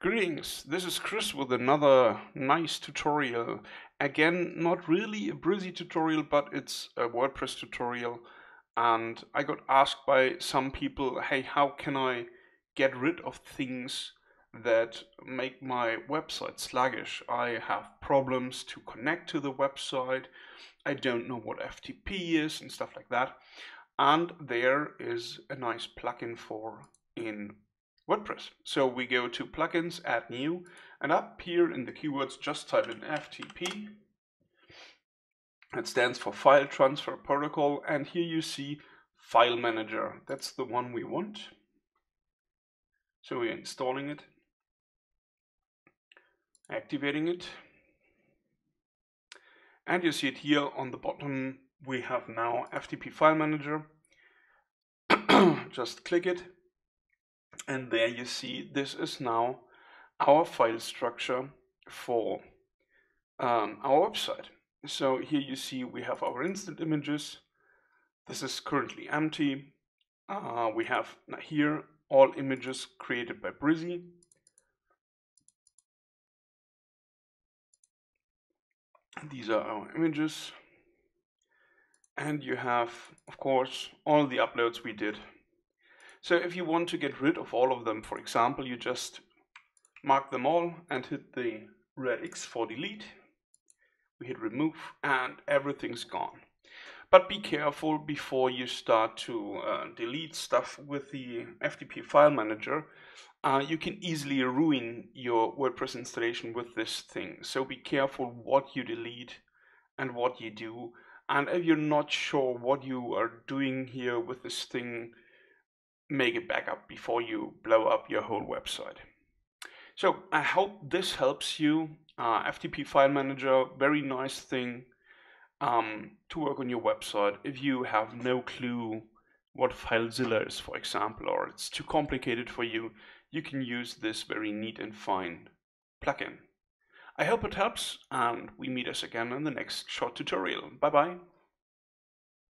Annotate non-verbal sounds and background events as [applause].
Greetings, this is Chris with another nice tutorial. Again, not really a Brizy tutorial, but it's a WordPress tutorial. And I got asked by some people, hey, how can I get rid of things that make my website sluggish? I have problems to connect to the website. I don't know what FTP is and stuff like that. And there is a nice plugin for in WordPress. So we go to plugins, add new, and up here in the keywords, just type in FTP. It stands for File Transfer Protocol, and here you see File Manager. That's the one we want. So we're installing it, activating it, and you see it here on the bottom. We have now FTP File Manager. [coughs] just click it and there you see this is now our file structure for um, our website. So here you see we have our instant images. This is currently empty. Uh, we have here all images created by Brizy. These are our images. And you have, of course, all the uploads we did so if you want to get rid of all of them, for example, you just mark them all and hit the red X for delete. We hit remove and everything's gone. But be careful before you start to uh, delete stuff with the FTP file manager. Uh, you can easily ruin your WordPress installation with this thing. So be careful what you delete and what you do. And if you're not sure what you are doing here with this thing, make a backup before you blow up your whole website. So I hope this helps you. Uh, FTP File Manager, very nice thing um, to work on your website. If you have no clue what FileZilla is, for example, or it's too complicated for you, you can use this very neat and fine plugin. I hope it helps, and we meet us again in the next short tutorial. Bye bye.